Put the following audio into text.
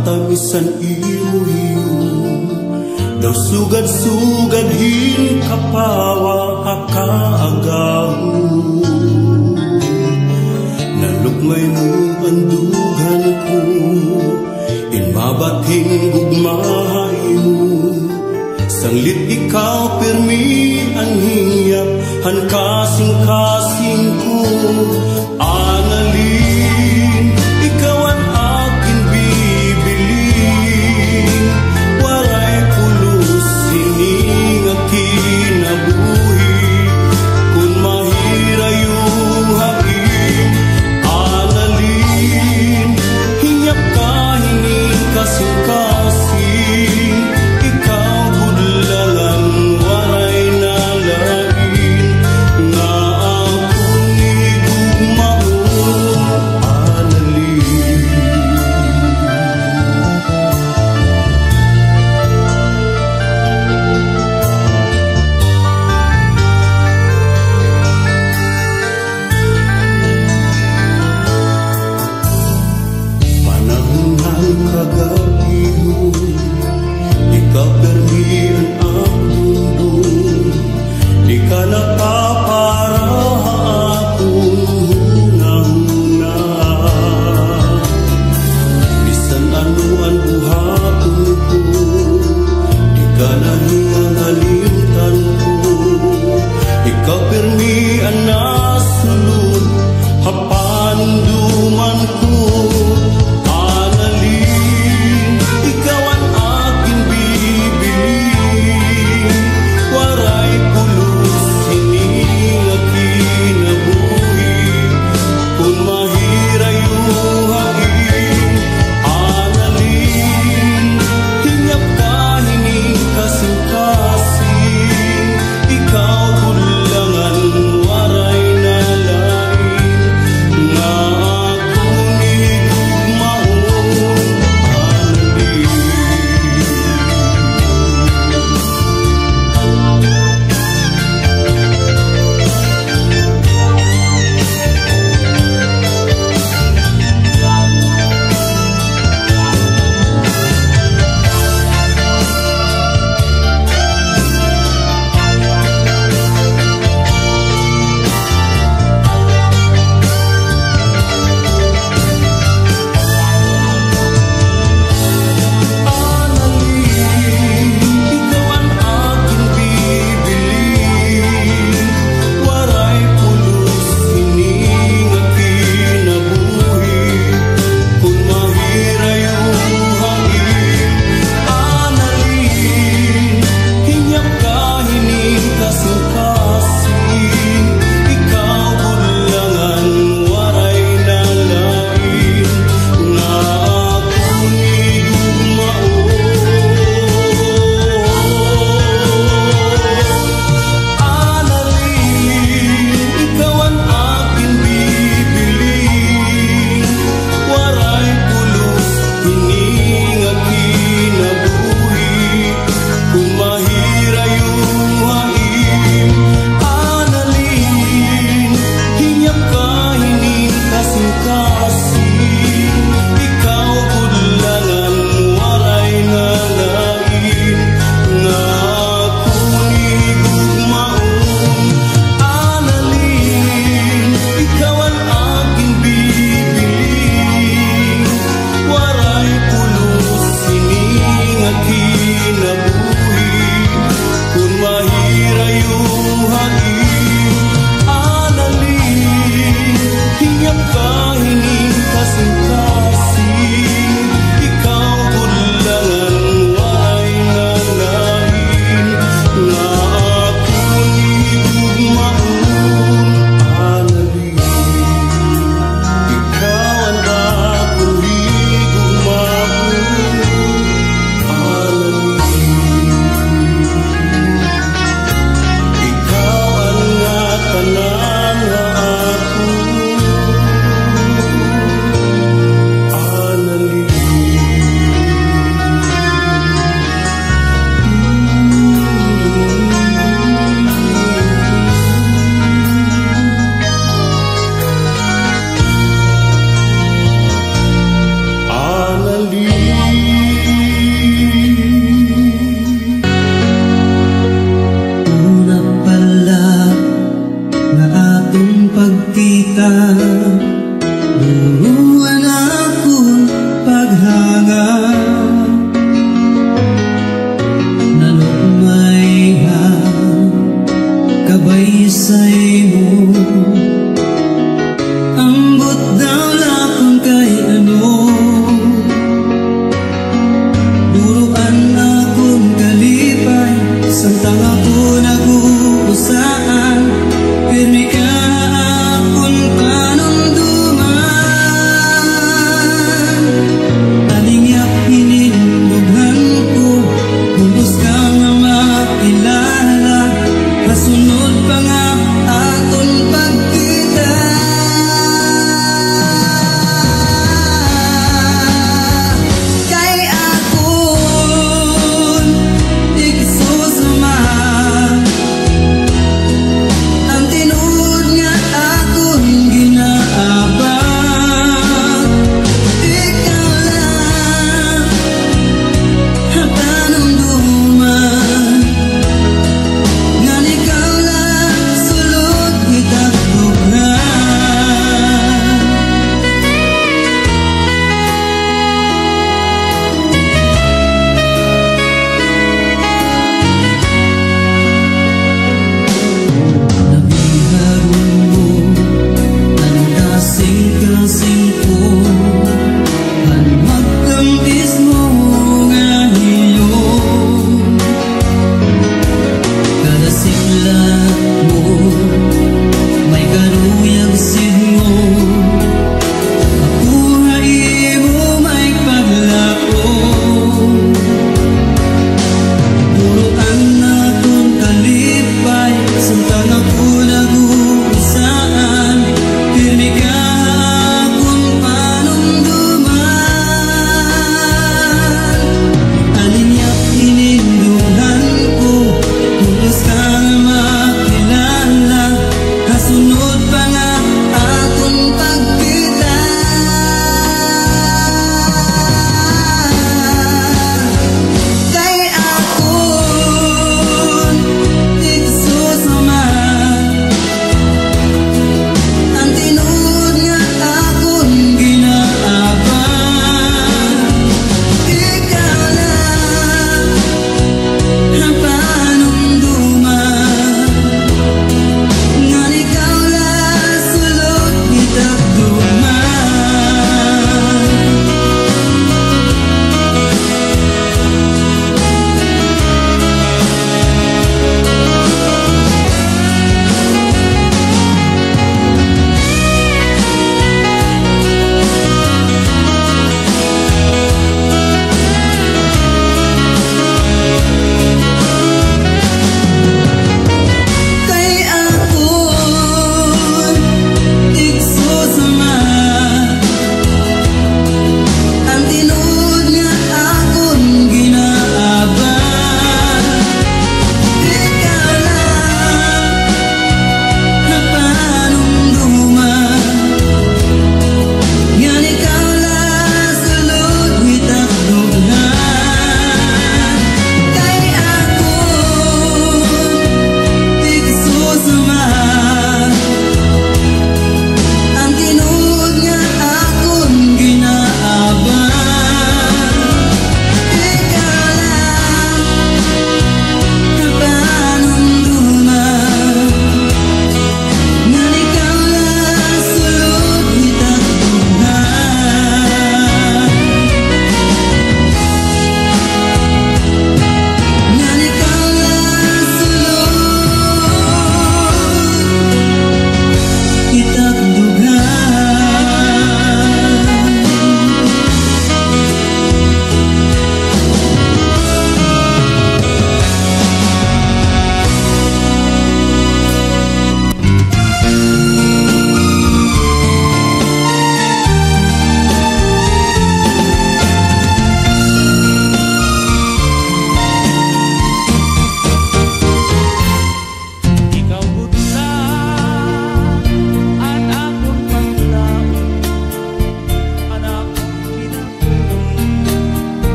kamatagisan imuhiyon Daw sugad-sugad hin kapawa hakaagaw Nalukmay mo ang dugan ko Inmabating gugmahayo Sanglit ikaw pirmi ang hiyap Han kasing-kasing ko.